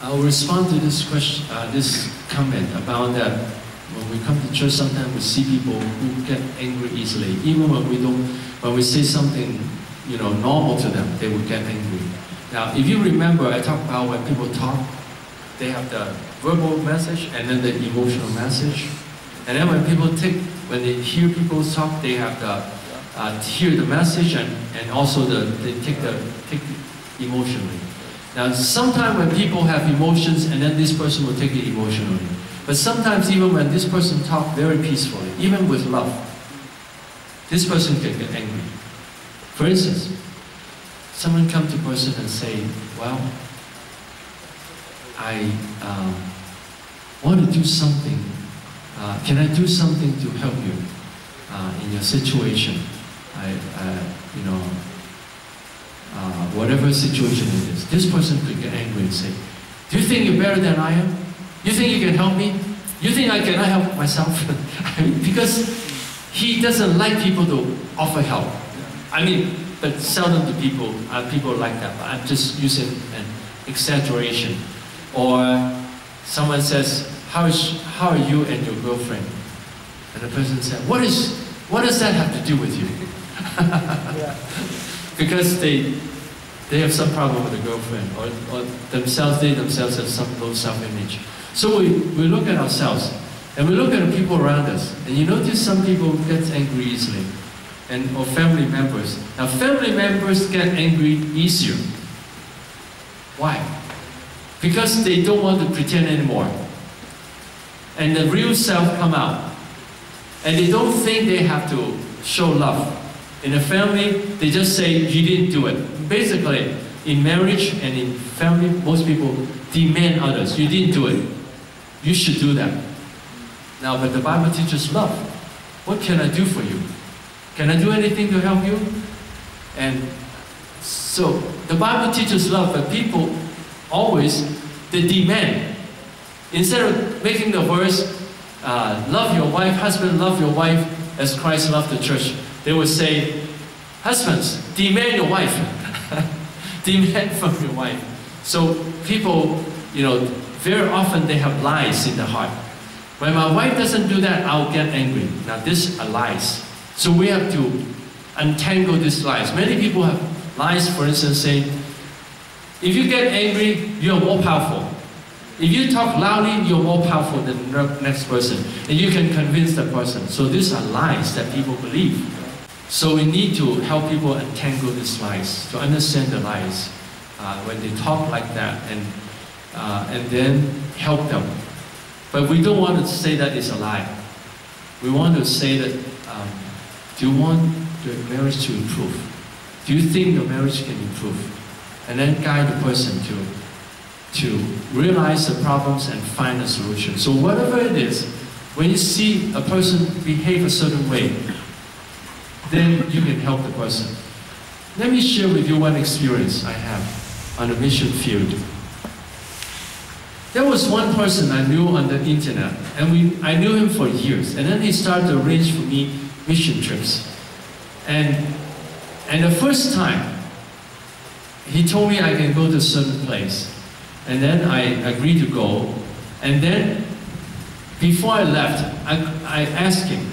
I will respond to this question, uh, this comment about that. When we come to church, sometimes we see people who get angry easily. Even when we don't, when we say something, you know, normal to them, they will get angry. Now, if you remember, I talked about when people talk, they have the verbal message and then the emotional message. And then when people take, when they hear people talk, they have the uh, hear the message and, and also the they take the take emotionally. Now, sometimes when people have emotions, and then this person will take it emotionally. But sometimes even when this person talk very peacefully, even with love, this person can get angry. For instance, someone come to person and say, well, I um, want to do something. Uh, can I do something to help you uh, in your situation? I, uh, you know, uh, whatever situation it is. This person could get angry and say, do you think you're better than I am? You think you can help me? You think I cannot help myself? I mean, because he doesn't like people to offer help. I mean, but seldom do people, uh, people like that. I'm just using an exaggeration. Or someone says, how, is, how are you and your girlfriend? And the person said, what, is, what does that have to do with you? because they, they have some problem with a girlfriend, or, or themselves, they themselves have some low self-image. So we, we look at ourselves, and we look at the people around us, and you notice some people get angry easily, and or family members. Now family members get angry easier. Why? Because they don't want to pretend anymore. And the real self come out. And they don't think they have to show love. In a family, they just say, you didn't do it. Basically, in marriage and in family, most people demand others. You didn't do it. You should do that. Now, but the Bible teaches love. What can I do for you? Can I do anything to help you? And so, the Bible teaches love, but people always, they demand. Instead of making the verse, uh, love your wife, husband, love your wife as Christ loved the church, they would say, husbands, demand your wife. demand from your wife. So people, you know, very often they have lies in the heart. When my wife doesn't do that, I'll get angry. Now this are lies. So we have to untangle these lies. Many people have lies, for instance, saying, if you get angry, you're more powerful. If you talk loudly, you're more powerful than the next person. And you can convince the person. So these are lies that people believe. So we need to help people untangle these lies, to understand the lies uh, when they talk like that, and, uh, and then help them. But we don't want to say that it's a lie. We want to say that, um, do you want the marriage to improve? Do you think the marriage can improve? And then guide the person to, to realize the problems and find a solution. So whatever it is, when you see a person behave a certain way, then you can help the person. Let me share with you one experience I have on the mission field. There was one person I knew on the internet, and we, I knew him for years, and then he started to arrange for me mission trips. And, and the first time, he told me I can go to a certain place. And then I agreed to go. And then, before I left, I, I asked him,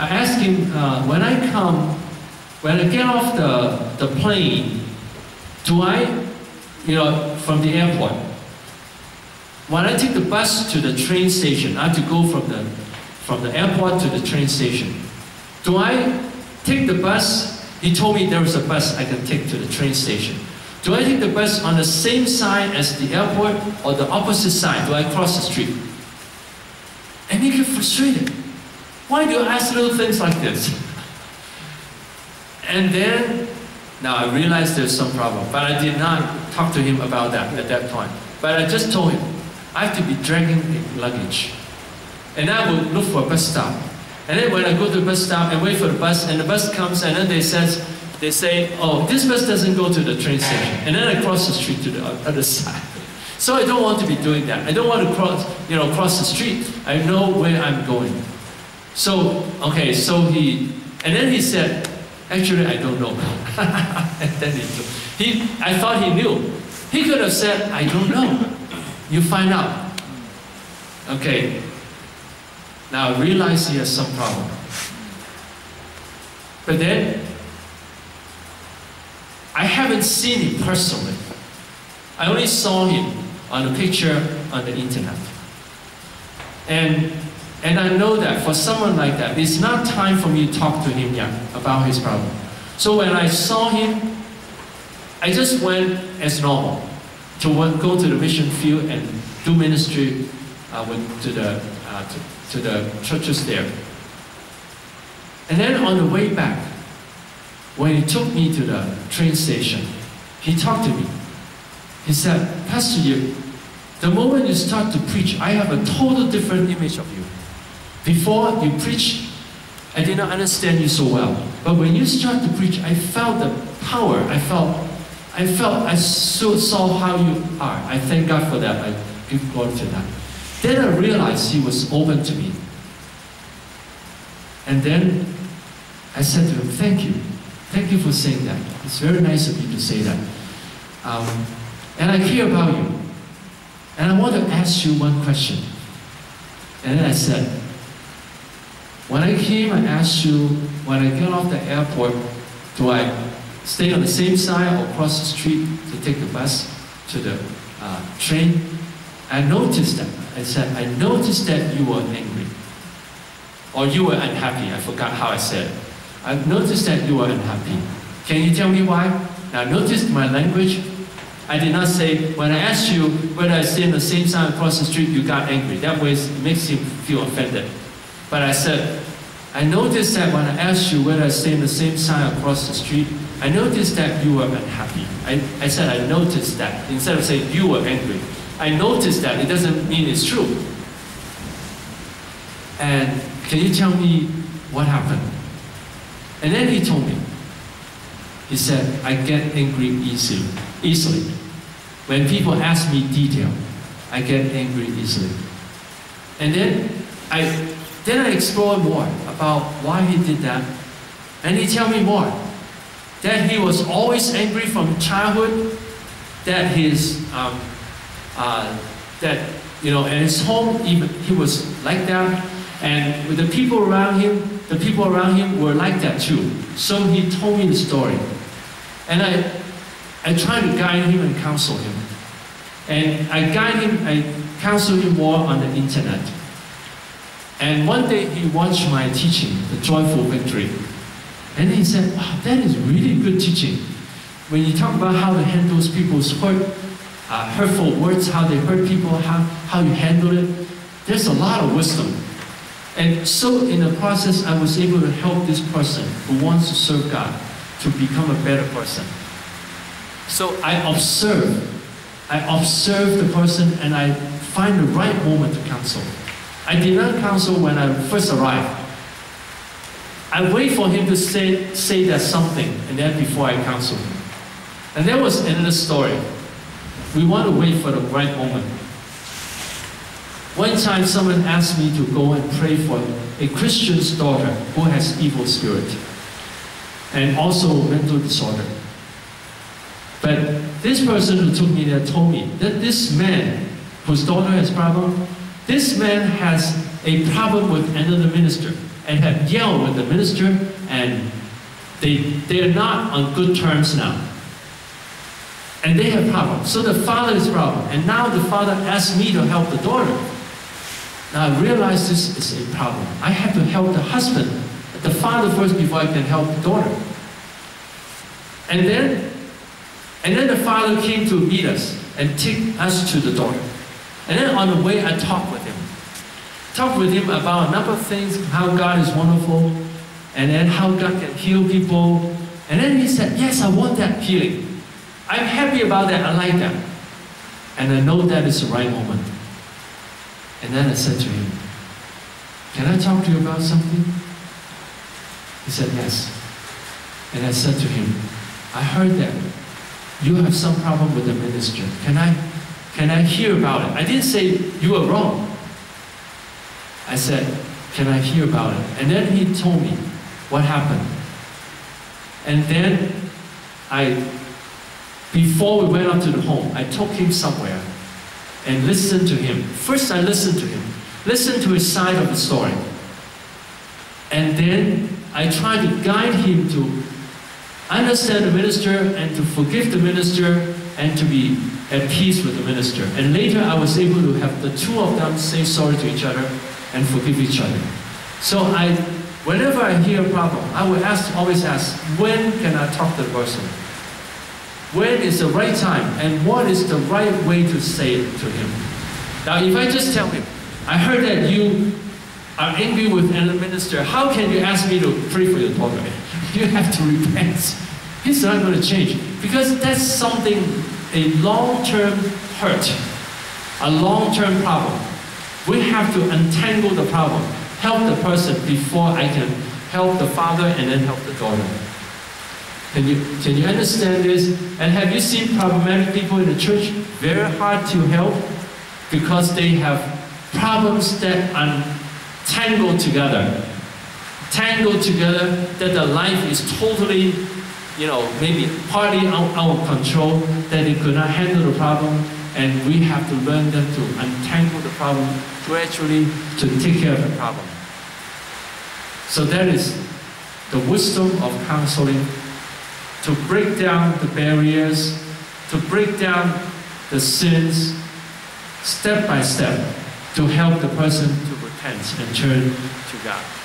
I asked him, uh, when I come, when I get off the, the plane, do I, you know, from the airport, when I take the bus to the train station, I have to go from the, from the airport to the train station. Do I take the bus? He told me there was a bus I can take to the train station. Do I take the bus on the same side as the airport or the opposite side? Do I cross the street? And he get frustrated. Why do you ask little things like this? And then, now I realized there's some problem, but I did not talk to him about that at that point. But I just told him, I have to be dragging luggage. And I would look for a bus stop. And then when I go to the bus stop and wait for the bus, and the bus comes, and then they says, they say, oh, this bus doesn't go to the train station. And then I cross the street to the other side. So I don't want to be doing that. I don't want to cross, you know, cross the street. I know where I'm going. So, okay, so he, and then he said, actually, I don't know. and then he, he, I thought he knew. He could have said, I don't know. You find out. Okay. Now I realize he has some problem. But then, I haven't seen him personally. I only saw him on a picture on the internet. And, and I know that for someone like that, it's not time for me to talk to him yet about his problem. So when I saw him, I just went as normal to go to the mission field and do ministry uh, with, to, the, uh, to, to the churches there. And then on the way back, when he took me to the train station, he talked to me. He said, Pastor Yip, the moment you start to preach, I have a total different image of you. Before you preach, I did not understand you so well. But when you start to preach, I felt the power. I felt, I felt, I so saw how you are. I thank God for that. I give glory to that. Then I realized he was open to me. And then I said to him, thank you. Thank you for saying that. It's very nice of you to say that. Um, and I care about you. And I want to ask you one question. And then I said, when I came, I asked you, when I get off the airport, do I stay on the same side or cross the street to take the bus to the uh, train? I noticed that. I said, I noticed that you were angry. Or you were unhappy. I forgot how I said it. I noticed that you were unhappy. Can you tell me why? Now notice my language. I did not say, when I asked you whether I stay on the same side across the street, you got angry. That way it makes him feel offended. But I said, I noticed that when I asked you whether I on the same side across the street, I noticed that you were unhappy. I, I said I noticed that instead of saying you were angry. I noticed that. It doesn't mean it's true. And can you tell me what happened? And then he told me. He said, I get angry easily. Easily. When people ask me detail, I get angry easily. And then I then I explored more about why he did that. And he told me more. That he was always angry from childhood, that his um, uh, that you know, at his home even he was like that, and with the people around him, the people around him were like that too. So he told me the story, and I I tried to guide him and counsel him, and I guide him, I counsel him more on the internet. And one day he watched my teaching, The Joyful Victory. And he said, wow, that is really good teaching. When you talk about how to handle people's hurt, uh, hurtful words, how they hurt people, how, how you handle it, there's a lot of wisdom. And so in the process, I was able to help this person who wants to serve God to become a better person. So I observe. I observe the person and I find the right moment to counsel. I did not counsel when I first arrived. I wait for him to say, say that something, and then before I counsel him. And that was another story. We want to wait for the right moment. One time someone asked me to go and pray for a Christian's daughter who has evil spirit and also mental disorder. But this person who took me there told me that this man whose daughter has problem, this man has a problem with another minister and have yelled with the minister and they, they are not on good terms now. And they have problems. So the father is problem. And now the father asks me to help the daughter. Now I realize this is a problem. I have to help the husband, the father first before I can help the daughter. And then, and then the father came to meet us and take us to the daughter. And then on the way I talked with him. Talked with him about a number of things, how God is wonderful, and then how God can heal people. And then he said, yes, I want that healing. I'm happy about that, I like that. And I know that is the right moment. And then I said to him, Can I talk to you about something? He said, Yes. And I said to him, I heard that you have some problem with the minister. Can I, can I hear about it? I didn't say you are wrong. I said, Can I hear about it? And then he told me what happened. And then I before we went up to the home, I took him somewhere and listened to him. First, I listened to him, listened to his side of the story. And then I tried to guide him to understand the minister and to forgive the minister and to be at peace with the minister. And later I was able to have the two of them say sorry to each other and forgive each other. So I, whenever I hear a problem, I will ask, always ask, when can I talk to the person? When is the right time and what is the right way to say it to him? Now if I just tell him, I heard that you are angry with a minister, how can you ask me to pray for your daughter? You have to repent. He's not going to change because that's something, a long-term hurt, a long-term problem. We have to untangle the problem, help the person before I can help the father and then help the daughter. Can you, can you understand this? And have you seen problematic people in the church? Very hard to help because they have problems that are tangled together. Tangled together that the life is totally, you know, maybe partly out, of control, that they could not handle the problem, and we have to learn them to untangle the problem gradually to take care of the problem. So that is the wisdom of counseling to break down the barriers, to break down the sins step by step to help the person to repent and turn to God.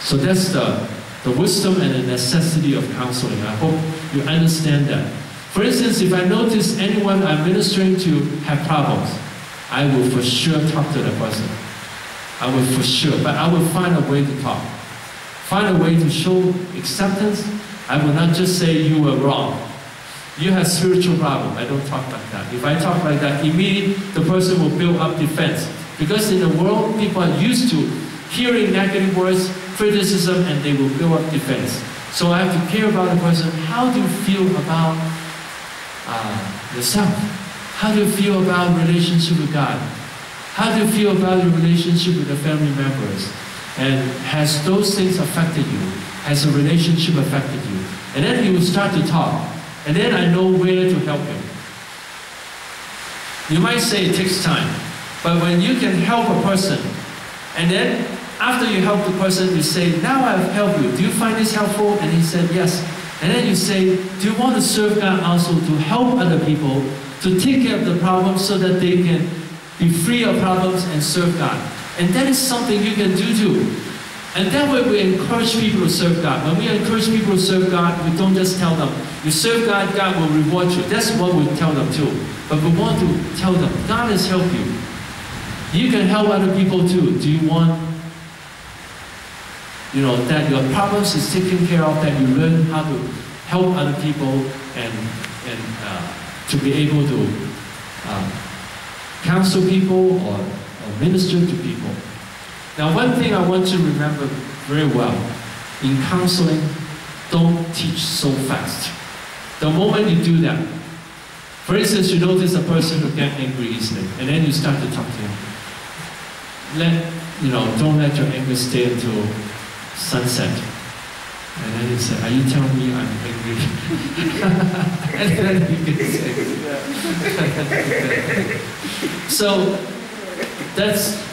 So that's the, the wisdom and the necessity of counseling. I hope you understand that. For instance, if I notice anyone I'm ministering to have problems, I will for sure talk to the person. I will for sure, but I will find a way to talk. Find a way to show acceptance I will not just say you were wrong. You have spiritual problem. I don't talk like that. If I talk like that, immediately the person will build up defense. Because in the world, people are used to hearing negative words, criticism, and they will build up defense. So I have to care about the person. How do you feel about uh, yourself? How do you feel about relationship with God? How do you feel about your relationship with the family members? And has those things affected you? Has the relationship affected you? And then he will start to talk. And then I know where to help him. You might say it takes time. But when you can help a person, and then after you help the person, you say, now I've helped you. Do you find this helpful? And he said, yes. And then you say, do you want to serve God also to help other people to take care of the problems so that they can be free of problems and serve God? And that is something you can do too. And that way we encourage people to serve God. When we encourage people to serve God, we don't just tell them, you serve God, God will reward you. That's what we tell them too. But we want to tell them, God has helped you. You can help other people too. Do you want, you know, that your problems is taken care of, that you learn how to help other people and, and uh, to be able to uh, counsel people or, or minister to people. Now, one thing I want to remember very well in counseling, don't teach so fast. The moment you do that, for instance, you notice a person who get angry easily, and then you start to talk to him. Let you know, don't let your anger stay until sunset. And then you say, Are you telling me I'm angry? and then you can say. so that's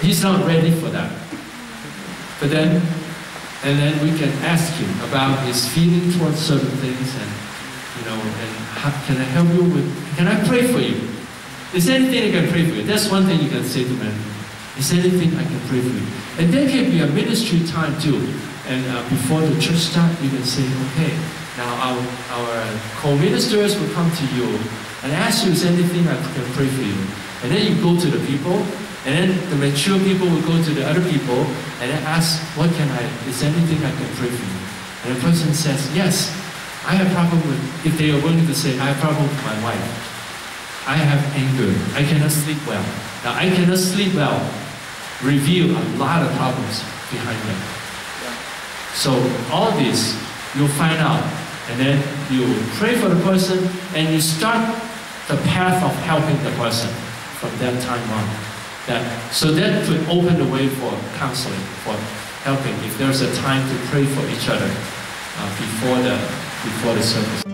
He's not ready for that. But then, and then we can ask him about his feeling towards certain things and, you know, and how, can I help you with, can I pray for you? Is there anything I can pray for you? That's one thing you can say to them. Is there anything I can pray for you? And there can be a ministry time too. And uh, before the church start, you can say, okay, now our, our co-ministers will come to you and ask you, is there anything I can pray for you? And then you go to the people and then the mature people will go to the other people and ask, what can I, is there anything I can pray for you? And the person says, yes, I have problem with, if they are willing to say, I have problem with my wife. I have anger. I cannot sleep well. Now, I cannot sleep well reveal a lot of problems behind them. So all this, you'll find out. And then you pray for the person and you start the path of helping the person from that time on. That, so that could open the way for counseling, for helping, if there's a time to pray for each other uh, before, the, before the service.